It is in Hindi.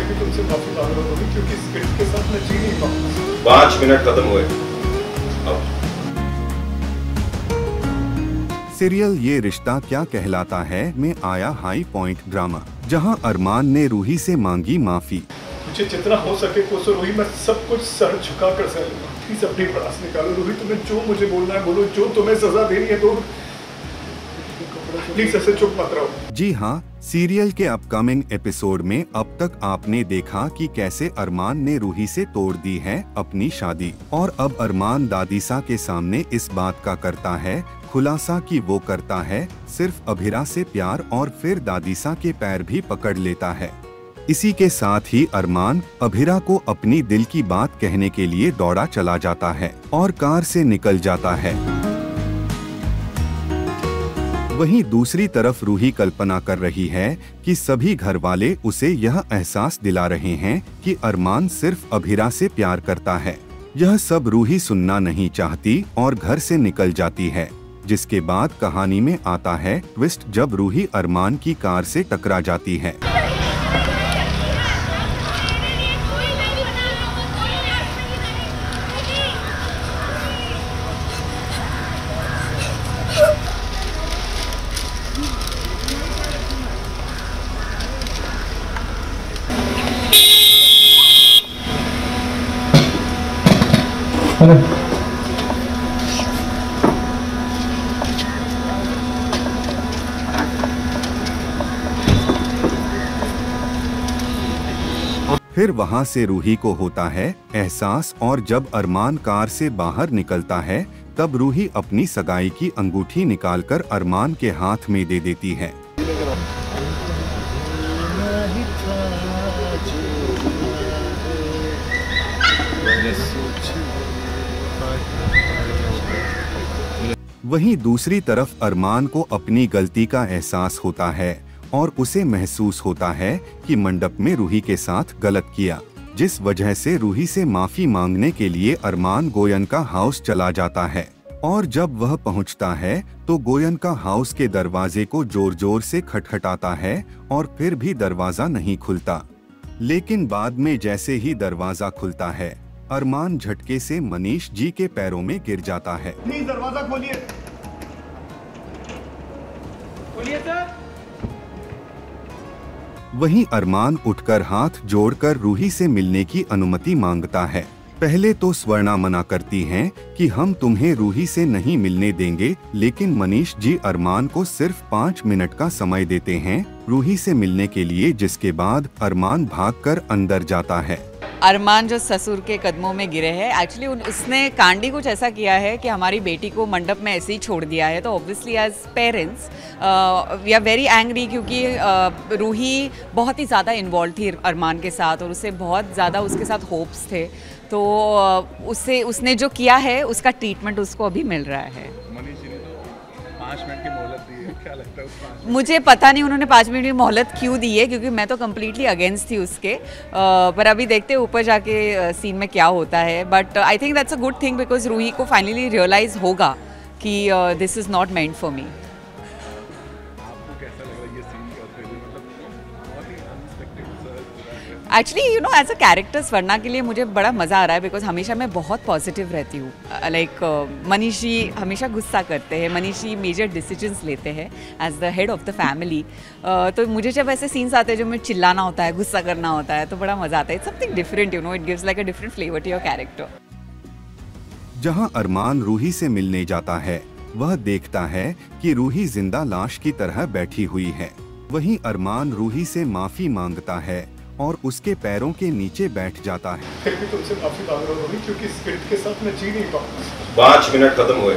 भी तुमसे माफ़ी मांग रहा हूँ क्योंकि गिल्ट के साथ मैं जी नहीं पाऊँगा। पाँच मिनट खत्म हुए। सीरियल ये रिश्ता क्या कहलाता है में आया हाई पॉइंट ड्रामा जहाँ अरमान ने रूही से मांगी माफ़ी। मुझे जितना हो सके कोसो रोही मैं सब कुछ सर झुका कर सह लूँगा। प्लीज़ अपनी भड़ास निकालो। रोही तुम्हें जो मुझे बोलना है बोलो जो तुम्हें सजा देनी है तो प्लीज़ ऐसे चुप जी हाँ सीरियल के अपकमिंग एपिसोड में अब तक आपने देखा कि कैसे अरमान ने रूही से तोड़ दी है अपनी शादी। और अब अरमान दादीसा के सामने इस बात का करता है, खुलासा कि वो करता है, सिर्फ़ अभिरा से प्यार और फिर दादीसा के पैर भी पकड़ लेता है। इसी के साथ ही अरमान, अभिरा को अपनी दिल की बात कहने के लिए दौड़ा चला जाता है और कार से निकल जाता है। वहीं दूसरी तरफ़ रूही कल्पना कर रही है कि सभी घर वाले उसे यह एहसास दिला रहे हैं कि अरमान सिर्फ़ अभिरा से प्यार करता है। यह सब रूही सुनना नहीं चाहती और घर से निकल जाती है, जिसके बाद कहानी में आता है ट्विस्ट जब रूही अरमान की कार से टकरा जाती है। फिर वहाँ से रूही को होता है एहसास और जब अरमान कार से बाहर निकलता है तब रूही अपनी सगाई की अंगूठी निकालकर अरमान के हाथ में दे देती है। वहीं दूसरी तरफ़ अरमान को अपनी गलती का एहसास होता है और उसे महसूस होता है कि मंडप में रूही के साथ गलत किया, जिस वजह से रूही से माफ़ी मांगने के लिए अरमान गोयन का हाउस चला जाता है। और जब वह पहुँचता है तो गोयन का हाउस के दरवाजे को ज़ोर ज़ोर से खटखटाता है और फिर भी दरवाज़ा नहीं खुलता। लेकिन बाद में जैसे ही दरवाज़ा खुलता है अरमान झटके से मनीष जी के पैरों में गिर जाता है। प्लीज़ दरवाज़ा खोलिए। खोलिए सर। वहीं अरमान उठकर हाथ जोड़कर रूही से मिलने की अनुमति माँगता है। पहले तो स्वर्णा मना करती हैं कि हम तुम्हें रूही से नहीं मिलने देंगे लेकिन मनीष जी अरमान को सिर्फ़ पाँच मिनट का समय देते हैं रूही से मिलने के लिए जिसके बाद अरमान भागकर अंदर जाता है। अरमान जो ससुर के कदमों में गिरे हैं एक्चुअली उसने कांडी कुछ ऐसा किया है कि हमारी बेटी को मंडप में ऐसे ही छोड़ दिया है तो obviously as parents we are very angry क्योंकि uh, रूही बहुत ही ज़्यादा इन्वॉल्व थी अरमान के साथ और उसे बहुत ज़्यादा उसके साथ होप्स थे तो uh, उससे उसने जो किया है उसका ट्रीटमेंट उसको अभी मिल रहा है। मुझे पता नहीं उन्होंने पाँच मिनट की मोहलत क्यों दी है, क्योंकि मैं तो कम्प्लीटली अगेंस्ट थी उसके। पर अभी देखते ऊपर जाके सीन में क्या होता है। But I think that's a good thing because Ruhi को फाइनली रियलाइज़ होगा कि this is not meant for me actually you know as a character Swarna के लिए मुझे बड़ा मज़ा आ रहा है बिकॉज़ हमेशा मैं बहुत पॉजिटिव रहती हूँ लाइक मनीष हमेशा गुस्सा करते हैं मनीष मेजर डिसीजंस लेते हैं as the head of the family तो मुझे जब ऐसे सीन्स आते हैं जो मुझे चिल्लाना होता है गुस्सा करना होता है तो बड़ा मज़ा आता है something different you know it gives like a different flavour to your character जहाँ अरमान रूही से मिलने जाता है, वह देखता है कि रूही ज़िंदा लाश की तरह बैठी हुई है। वहीं अरमान रूही से माफ़ी माँगता है। और उसके पैरों के नीचे बैठ जाता है। फिर भी तुमसे माफ़ी मांग रहा हूँ क्योंकि के साथ मैं जी नहीं पाऊँगा। पाँच मिनट खत्म हुए।